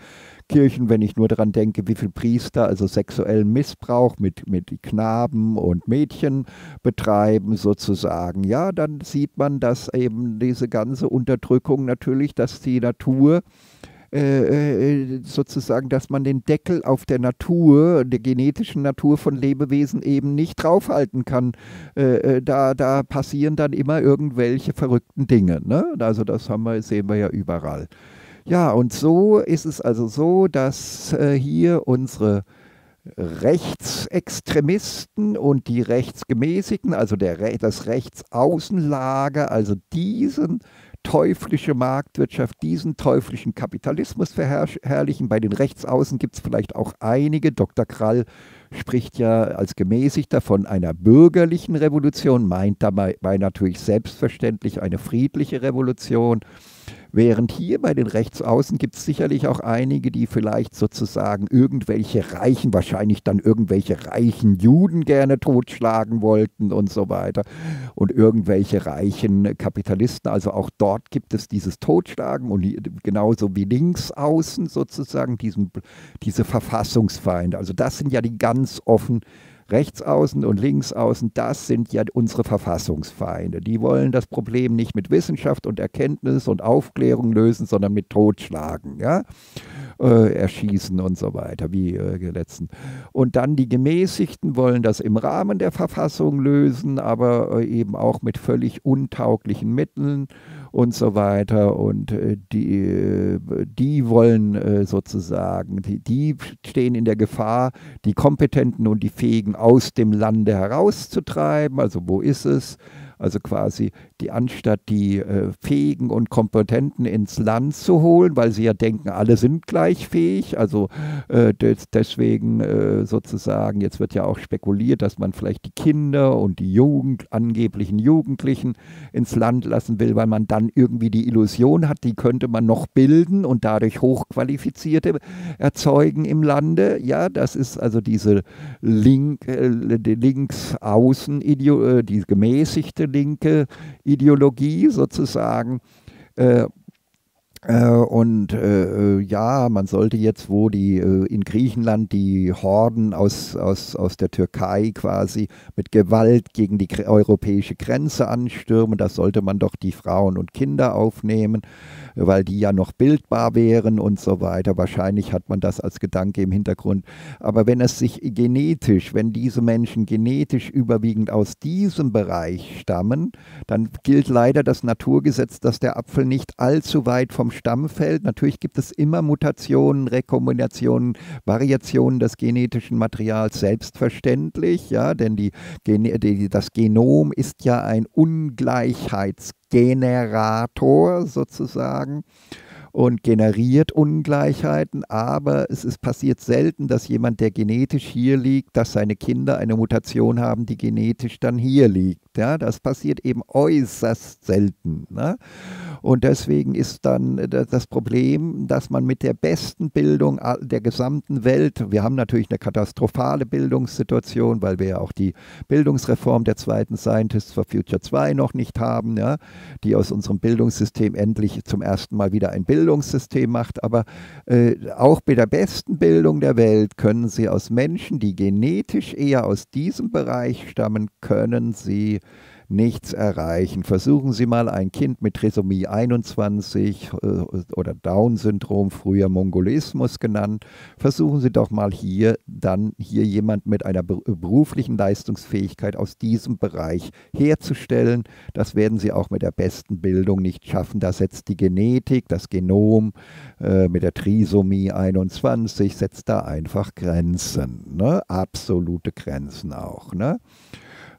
Kirchen, wenn ich nur daran denke, wie viele Priester also sexuellen Missbrauch mit, mit Knaben und Mädchen betreiben, sozusagen. Ja, dann sieht man, dass eben diese ganze Unterdrückung natürlich, dass die Natur äh, äh, sozusagen, dass man den Deckel auf der Natur, der genetischen Natur von Lebewesen eben nicht draufhalten kann. Äh, da, da passieren dann immer irgendwelche verrückten Dinge. Ne? Also das haben wir, sehen wir ja überall. Ja, und so ist es also so, dass äh, hier unsere Rechtsextremisten und die Rechtsgemäßigten, also der, das Rechtsaußenlager, also diesen teuflische Marktwirtschaft, diesen teuflischen Kapitalismus verherrlichen. Bei den Rechtsaußen gibt es vielleicht auch einige. Dr. Krall spricht ja als Gemäßigter von einer bürgerlichen Revolution, meint dabei natürlich selbstverständlich eine friedliche Revolution. Während hier bei den Rechtsaußen gibt es sicherlich auch einige, die vielleicht sozusagen irgendwelche reichen, wahrscheinlich dann irgendwelche reichen Juden gerne totschlagen wollten und so weiter. Und irgendwelche reichen Kapitalisten. Also auch dort gibt es dieses Totschlagen und genauso wie linksaußen sozusagen diesen, diese Verfassungsfeinde. Also das sind ja die ganz offen Rechtsaußen und Linksaußen, das sind ja unsere Verfassungsfeinde. Die wollen das Problem nicht mit Wissenschaft und Erkenntnis und Aufklärung lösen, sondern mit Totschlagen, ja? Äh, erschießen und so weiter, wie äh, letzten. Und dann die Gemäßigten wollen das im Rahmen der Verfassung lösen, aber äh, eben auch mit völlig untauglichen Mitteln und so weiter. Und äh, die, die wollen äh, sozusagen, die, die stehen in der Gefahr, die Kompetenten und die Fähigen aus dem Lande herauszutreiben. Also wo ist es? Also quasi die anstatt die äh, Fähigen und Kompetenten ins Land zu holen, weil sie ja denken, alle sind gleich fähig. Also äh, des, deswegen äh, sozusagen, jetzt wird ja auch spekuliert, dass man vielleicht die Kinder und die Jugend, angeblichen Jugendlichen ins Land lassen will, weil man dann irgendwie die Illusion hat, die könnte man noch bilden und dadurch Hochqualifizierte erzeugen im Lande. Ja, das ist also diese Link, äh, links-außen, äh, die gemäßigte linke Ideologie sozusagen. Äh, äh, und äh, ja, man sollte jetzt, wo die äh, in Griechenland die Horden aus, aus, aus der Türkei quasi mit Gewalt gegen die europäische Grenze anstürmen, da sollte man doch die Frauen und Kinder aufnehmen weil die ja noch bildbar wären und so weiter. Wahrscheinlich hat man das als Gedanke im Hintergrund. Aber wenn es sich genetisch, wenn diese Menschen genetisch überwiegend aus diesem Bereich stammen, dann gilt leider das Naturgesetz, dass der Apfel nicht allzu weit vom Stamm fällt. Natürlich gibt es immer Mutationen, Rekombinationen, Variationen des genetischen Materials, selbstverständlich, ja, denn die, die, das Genom ist ja ein Ungleichheits Generator sozusagen und generiert Ungleichheiten, aber es ist passiert selten, dass jemand, der genetisch hier liegt, dass seine Kinder eine Mutation haben, die genetisch dann hier liegt. Ja, das passiert eben äußerst selten. Ne? Und deswegen ist dann äh, das Problem, dass man mit der besten Bildung der gesamten Welt, wir haben natürlich eine katastrophale Bildungssituation, weil wir ja auch die Bildungsreform der zweiten Scientists for Future 2 noch nicht haben, ja, die aus unserem Bildungssystem endlich zum ersten Mal wieder ein Bildungssystem macht. Aber äh, auch bei der besten Bildung der Welt können Sie aus Menschen, die genetisch eher aus diesem Bereich stammen, können Sie nichts erreichen. Versuchen Sie mal ein Kind mit Trisomie 21 äh, oder Down-Syndrom, früher Mongolismus genannt, versuchen Sie doch mal hier dann hier jemand mit einer beruflichen Leistungsfähigkeit aus diesem Bereich herzustellen. Das werden Sie auch mit der besten Bildung nicht schaffen. Da setzt die Genetik, das Genom äh, mit der Trisomie 21, setzt da einfach Grenzen, ne? absolute Grenzen auch. Ne?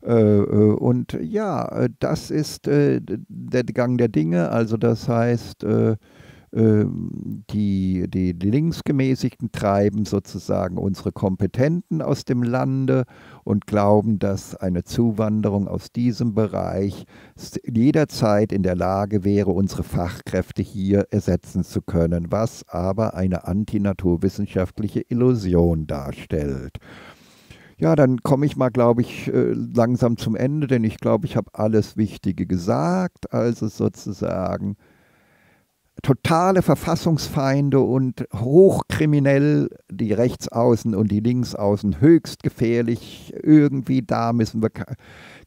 Äh, äh, und ja, äh, das ist der Gang der Dinge. Also das heißt, ähm, die, die Linksgemäßigten treiben sozusagen unsere Kompetenten aus dem Lande und glauben, dass eine Zuwanderung aus diesem Bereich jederzeit in der Lage wäre, unsere Fachkräfte hier ersetzen zu können, was aber eine antinaturwissenschaftliche Illusion darstellt. Ja, dann komme ich mal, glaube ich, äh, langsam zum Ende, denn ich glaube, ich habe alles Wichtige gesagt. Also sozusagen totale Verfassungsfeinde und hochkriminell, die Rechtsaußen und die Linksaußen, höchst gefährlich. Irgendwie da müssen wir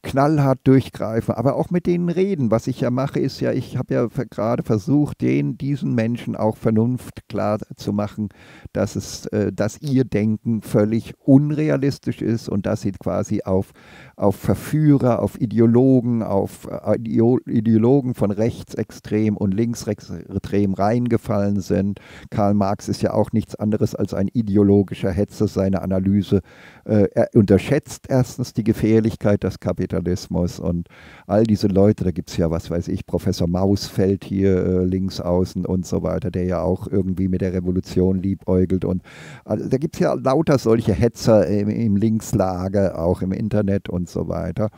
knallhart durchgreifen, aber auch mit denen reden. Was ich ja mache, ist ja, ich habe ja gerade versucht, den, diesen Menschen auch Vernunft klar zu machen, dass, es, äh, dass ihr Denken völlig unrealistisch ist und dass sie quasi auf, auf Verführer, auf Ideologen, auf äh, Ideologen von rechtsextrem und linksextrem reingefallen sind. Karl Marx ist ja auch nichts anderes als ein ideologischer Hetzer. Seine Analyse äh, er unterschätzt erstens die Gefährlichkeit des Kapitalismus und all diese Leute, da gibt es ja, was weiß ich, Professor Mausfeld hier äh, links außen und so weiter, der ja auch irgendwie mit der Revolution liebäugelt und also, da gibt es ja lauter solche Hetzer im, im Linkslager, auch im Internet und so weiter.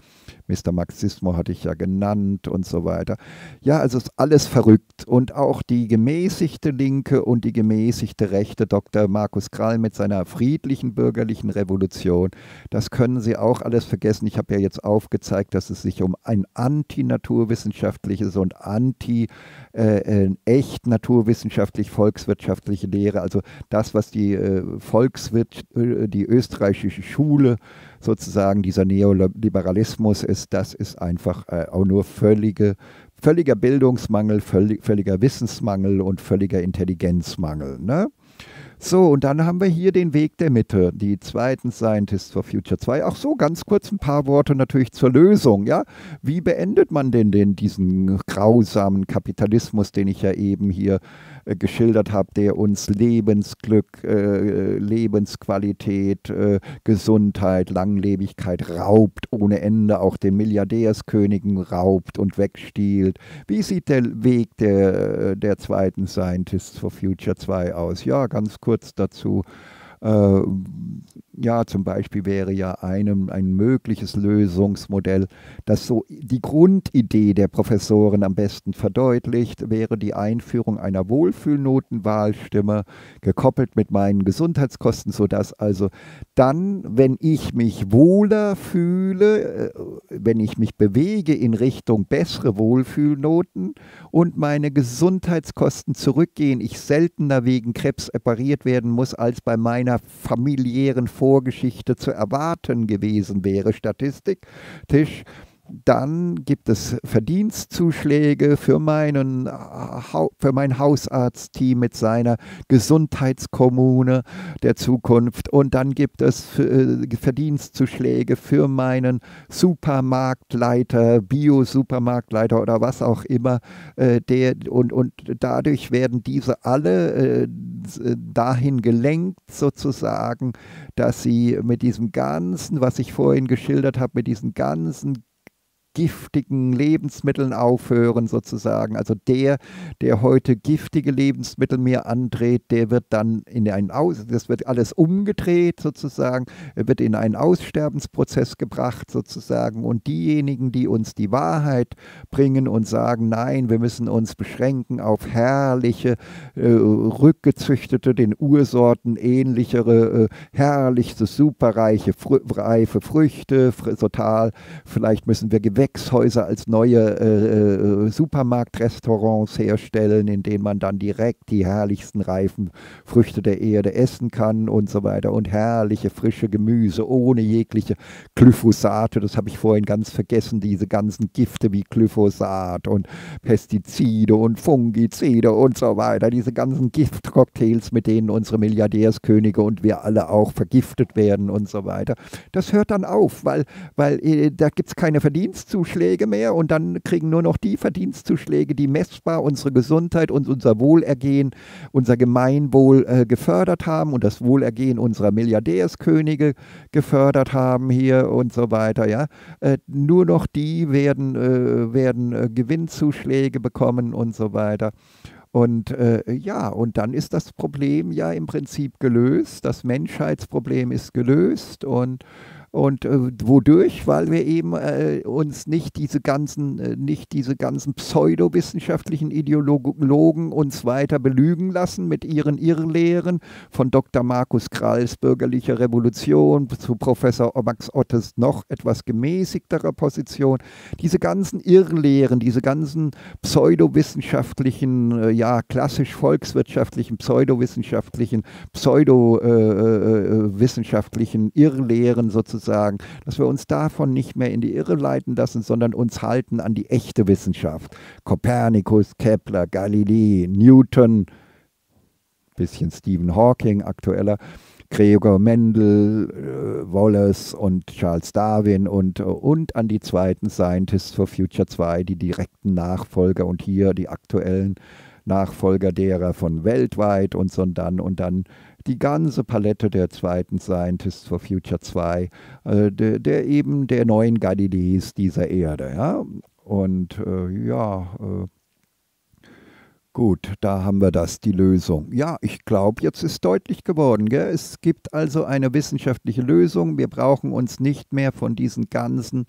Mr. Marxismo hatte ich ja genannt und so weiter. Ja, also ist alles verrückt. Und auch die gemäßigte Linke und die gemäßigte Rechte, Dr. Markus Krall mit seiner friedlichen bürgerlichen Revolution, das können Sie auch alles vergessen. Ich habe ja jetzt aufgezeigt, dass es sich um ein antinaturwissenschaftliches und anti äh, äh, echt naturwissenschaftlich volkswirtschaftliche Lehre, also das, was die äh, Volkswirt, äh, die österreichische Schule sozusagen dieser Neoliberalismus ist, das ist einfach äh, auch nur völlige, völliger Bildungsmangel, völlig, völliger Wissensmangel und völliger Intelligenzmangel. Ne? So, und dann haben wir hier den Weg der Mitte, die zweiten Scientists for Future 2. Ach so, ganz kurz ein paar Worte natürlich zur Lösung. Ja? Wie beendet man denn den, diesen grausamen Kapitalismus, den ich ja eben hier äh, geschildert habe, der uns Lebensglück, äh, Lebensqualität, äh, Gesundheit, Langlebigkeit raubt ohne Ende, auch den Milliardärskönigen raubt und wegstiehlt. Wie sieht der Weg der, äh, der zweiten Scientists for Future 2 aus? Ja, ganz kurz dazu. Äh, ja, zum Beispiel wäre ja einem, ein mögliches Lösungsmodell, das so die Grundidee der Professoren am besten verdeutlicht, wäre die Einführung einer Wohlfühlnotenwahlstimme, gekoppelt mit meinen Gesundheitskosten, sodass also dann, wenn ich mich wohler fühle, äh, wenn ich mich bewege in Richtung bessere Wohlfühlnoten und meine Gesundheitskosten zurückgehen, ich seltener wegen Krebs operiert werden muss als bei meiner familiären Vorgeschichte zu erwarten gewesen wäre, statistisch dann gibt es Verdienstzuschläge für, meinen, für mein Hausarztteam mit seiner Gesundheitskommune der Zukunft. Und dann gibt es äh, Verdienstzuschläge für meinen Supermarktleiter, Bio-Supermarktleiter oder was auch immer. Äh, der, und, und dadurch werden diese alle äh, dahin gelenkt, sozusagen, dass sie mit diesem ganzen, was ich vorhin geschildert habe, mit diesen ganzen giftigen Lebensmitteln aufhören sozusagen. Also der, der heute giftige Lebensmittel mehr andreht, der wird dann in einen Aus, das wird alles umgedreht sozusagen, er wird in einen Aussterbensprozess gebracht sozusagen und diejenigen, die uns die Wahrheit bringen und sagen, nein, wir müssen uns beschränken auf herrliche, äh, rückgezüchtete, den Ursorten ähnlichere, äh, herrlichste, superreiche, fr reife Früchte, total, vielleicht müssen wir Gewässer Gewächshäuser als neue äh, äh, Supermarktrestaurants herstellen, in denen man dann direkt die herrlichsten reifen Früchte der Erde essen kann und so weiter und herrliche frische Gemüse ohne jegliche Glyphosate. Das habe ich vorhin ganz vergessen, diese ganzen Gifte wie Glyphosat und Pestizide und Fungizide und so weiter. Diese ganzen Giftcocktails, mit denen unsere Milliardärskönige und wir alle auch vergiftet werden und so weiter. Das hört dann auf, weil, weil äh, da gibt es keine Verdienst Verdienstzuschläge mehr und dann kriegen nur noch die Verdienstzuschläge, die messbar unsere Gesundheit und unser Wohlergehen, unser Gemeinwohl äh, gefördert haben und das Wohlergehen unserer Milliardärskönige gefördert haben hier und so weiter. Ja? Äh, nur noch die werden, äh, werden äh, Gewinnzuschläge bekommen und so weiter. Und äh, ja, und dann ist das Problem ja im Prinzip gelöst. Das Menschheitsproblem ist gelöst und und äh, wodurch? Weil wir eben äh, uns nicht diese ganzen, äh, nicht diese ganzen pseudowissenschaftlichen Ideologen uns weiter belügen lassen mit ihren Irrlehren von Dr. Markus Kralls bürgerlicher Revolution zu Professor Max Ottes noch etwas gemäßigterer Position. Diese ganzen Irrlehren, diese ganzen pseudowissenschaftlichen, äh, ja klassisch volkswirtschaftlichen, pseudowissenschaftlichen, pseudowissenschaftlichen äh, äh, Irrlehren sozusagen sozusagen, dass wir uns davon nicht mehr in die Irre leiten lassen, sondern uns halten an die echte Wissenschaft. Kopernikus, Kepler, Galilei, Newton, bisschen Stephen Hawking aktueller, Gregor Mendel, äh, Wallace und Charles Darwin und, und an die zweiten Scientists for Future 2, die direkten Nachfolger und hier die aktuellen Nachfolger derer von weltweit und so und dann und dann die ganze Palette der zweiten Scientists for Future 2, äh, der, der, eben der neuen Galileis dieser Erde. Ja? Und äh, ja, äh, Gut, da haben wir das, die Lösung. Ja, ich glaube, jetzt ist deutlich geworden. Gell? Es gibt also eine wissenschaftliche Lösung. Wir brauchen uns nicht mehr von diesen ganzen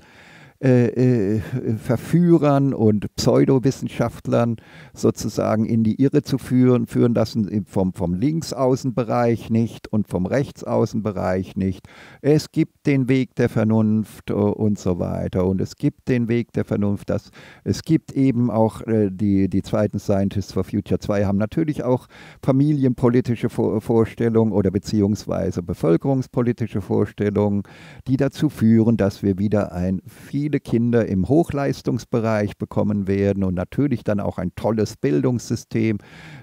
äh, äh, Verführern und Pseudowissenschaftlern sozusagen in die Irre zu führen, führen lassen vom, vom Linksaußenbereich nicht und vom Rechtsaußenbereich nicht. Es gibt den Weg der Vernunft äh, und so weiter und es gibt den Weg der Vernunft, dass es gibt eben auch äh, die, die zweiten Scientists for Future 2 haben natürlich auch familienpolitische Vor Vorstellungen oder beziehungsweise bevölkerungspolitische Vorstellungen, die dazu führen, dass wir wieder ein viel viele Kinder im Hochleistungsbereich bekommen werden und natürlich dann auch ein tolles Bildungssystem,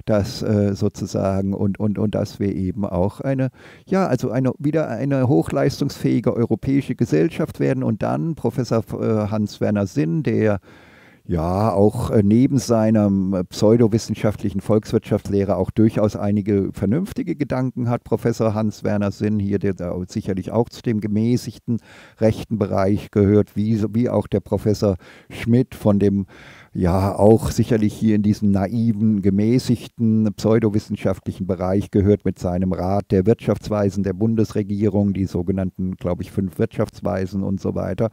das äh, sozusagen und, und, und dass wir eben auch eine, ja, also eine, wieder eine hochleistungsfähige europäische Gesellschaft werden. Und dann Professor äh, Hans-Werner Sinn, der ja auch äh, neben seiner äh, pseudowissenschaftlichen Volkswirtschaftslehre auch durchaus einige vernünftige Gedanken hat. Professor Hans-Werner Sinn hier, der sicherlich auch zu dem gemäßigten rechten Bereich gehört, wie, wie auch der Professor Schmidt von dem ja auch sicherlich hier in diesen naiven, gemäßigten, pseudowissenschaftlichen Bereich gehört mit seinem Rat der Wirtschaftsweisen der Bundesregierung, die sogenannten, glaube ich, fünf Wirtschaftsweisen und so weiter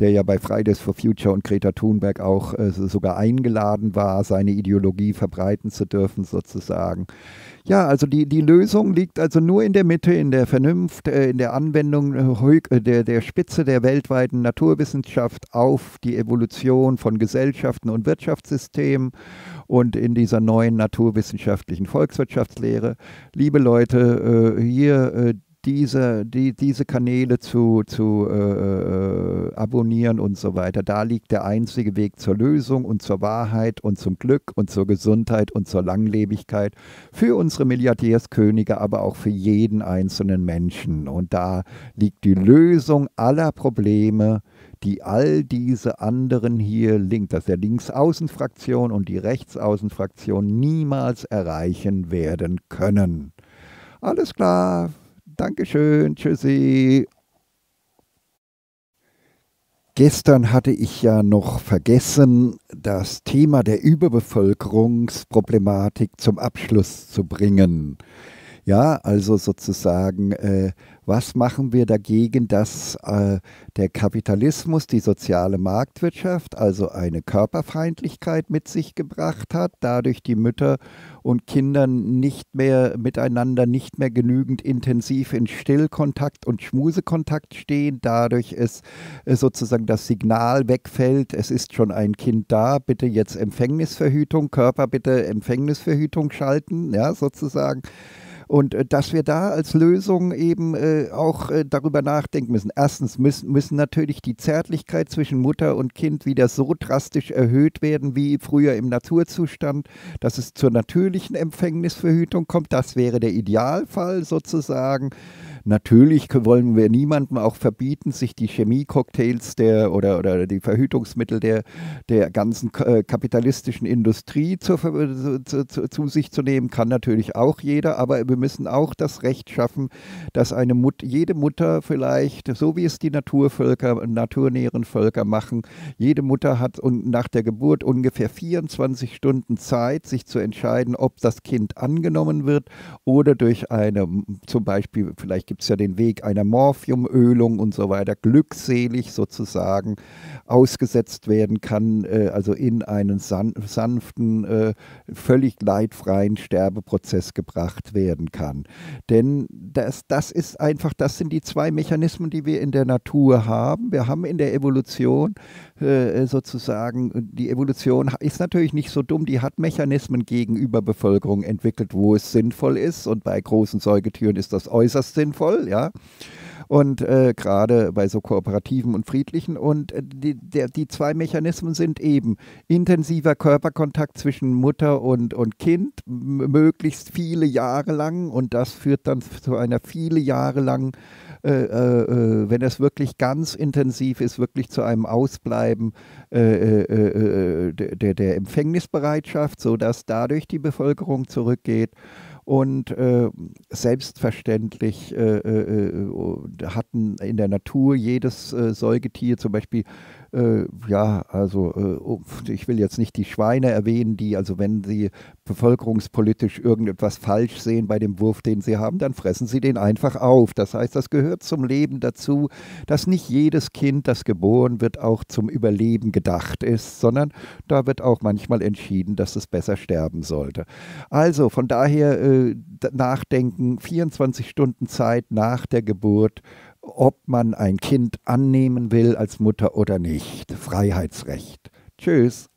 der ja bei Fridays for Future und Greta Thunberg auch äh, sogar eingeladen war, seine Ideologie verbreiten zu dürfen, sozusagen. Ja, also die, die Lösung liegt also nur in der Mitte, in der Vernunft, äh, in der Anwendung äh, äh, der, der Spitze der weltweiten Naturwissenschaft auf die Evolution von Gesellschaften und Wirtschaftssystemen und in dieser neuen naturwissenschaftlichen Volkswirtschaftslehre. Liebe Leute, hier diese, die, diese Kanäle zu, zu äh, äh, abonnieren und so weiter. Da liegt der einzige Weg zur Lösung und zur Wahrheit und zum Glück und zur Gesundheit und zur Langlebigkeit für unsere Milliardärskönige, aber auch für jeden einzelnen Menschen. Und da liegt die Lösung aller Probleme, die all diese anderen hier, link, das ist der Linksaußenfraktion und die Rechtsaußenfraktion, niemals erreichen werden können. Alles klar, Dankeschön, tschüssi. Gestern hatte ich ja noch vergessen, das Thema der Überbevölkerungsproblematik zum Abschluss zu bringen. Ja, also sozusagen, äh, was machen wir dagegen, dass äh, der Kapitalismus, die soziale Marktwirtschaft, also eine Körperfeindlichkeit mit sich gebracht hat, dadurch die Mütter und Kinder nicht mehr miteinander, nicht mehr genügend intensiv in Stillkontakt und Schmusekontakt stehen, dadurch ist äh, sozusagen das Signal wegfällt, es ist schon ein Kind da, bitte jetzt Empfängnisverhütung, Körper bitte Empfängnisverhütung schalten, ja, sozusagen. Und äh, dass wir da als Lösung eben äh, auch äh, darüber nachdenken müssen. Erstens müssen, müssen natürlich die Zärtlichkeit zwischen Mutter und Kind wieder so drastisch erhöht werden wie früher im Naturzustand, dass es zur natürlichen Empfängnisverhütung kommt. Das wäre der Idealfall sozusagen Natürlich wollen wir niemandem auch verbieten, sich die Chemiecocktails der oder, oder die Verhütungsmittel der, der ganzen äh, kapitalistischen Industrie zu, zu, zu, zu, sich zu nehmen. Kann natürlich auch jeder, aber wir müssen auch das Recht schaffen, dass eine Mut, jede Mutter vielleicht, so wie es die Naturvölker, naturnäheren Völker machen, jede Mutter hat nach der Geburt ungefähr 24 Stunden Zeit, sich zu entscheiden, ob das Kind angenommen wird oder durch eine, zum Beispiel, vielleicht gibt es ja den Weg einer Morphiumölung und so weiter, glückselig sozusagen ausgesetzt werden kann, äh, also in einen san sanften, äh, völlig leidfreien Sterbeprozess gebracht werden kann. Denn das, das ist einfach, das sind die zwei Mechanismen, die wir in der Natur haben. Wir haben in der Evolution äh, sozusagen, die Evolution ist natürlich nicht so dumm, die hat Mechanismen gegenüber Bevölkerung entwickelt, wo es sinnvoll ist und bei großen Säugetieren ist das äußerst sinnvoll, ja und äh, gerade bei so kooperativen und friedlichen. Und äh, die, der, die zwei Mechanismen sind eben intensiver Körperkontakt zwischen Mutter und, und Kind, möglichst viele Jahre lang. Und das führt dann zu einer viele Jahre lang äh, äh, äh, wenn es wirklich ganz intensiv ist, wirklich zu einem Ausbleiben äh, äh, der, der Empfängnisbereitschaft, sodass dadurch die Bevölkerung zurückgeht. Und äh, selbstverständlich äh, äh, hatten in der Natur jedes Säugetier zum Beispiel äh, ja, also äh, ich will jetzt nicht die Schweine erwähnen, die, also wenn sie bevölkerungspolitisch irgendetwas falsch sehen bei dem Wurf, den sie haben, dann fressen sie den einfach auf. Das heißt, das gehört zum Leben dazu, dass nicht jedes Kind, das geboren wird, auch zum Überleben gedacht ist, sondern da wird auch manchmal entschieden, dass es besser sterben sollte. Also von daher äh, nachdenken, 24 Stunden Zeit nach der Geburt ob man ein Kind annehmen will als Mutter oder nicht. Freiheitsrecht. Tschüss.